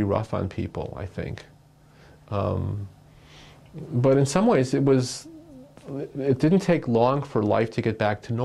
be rough on people, I think. Um, but in some ways, it was, it didn't take long for life to get back to normal.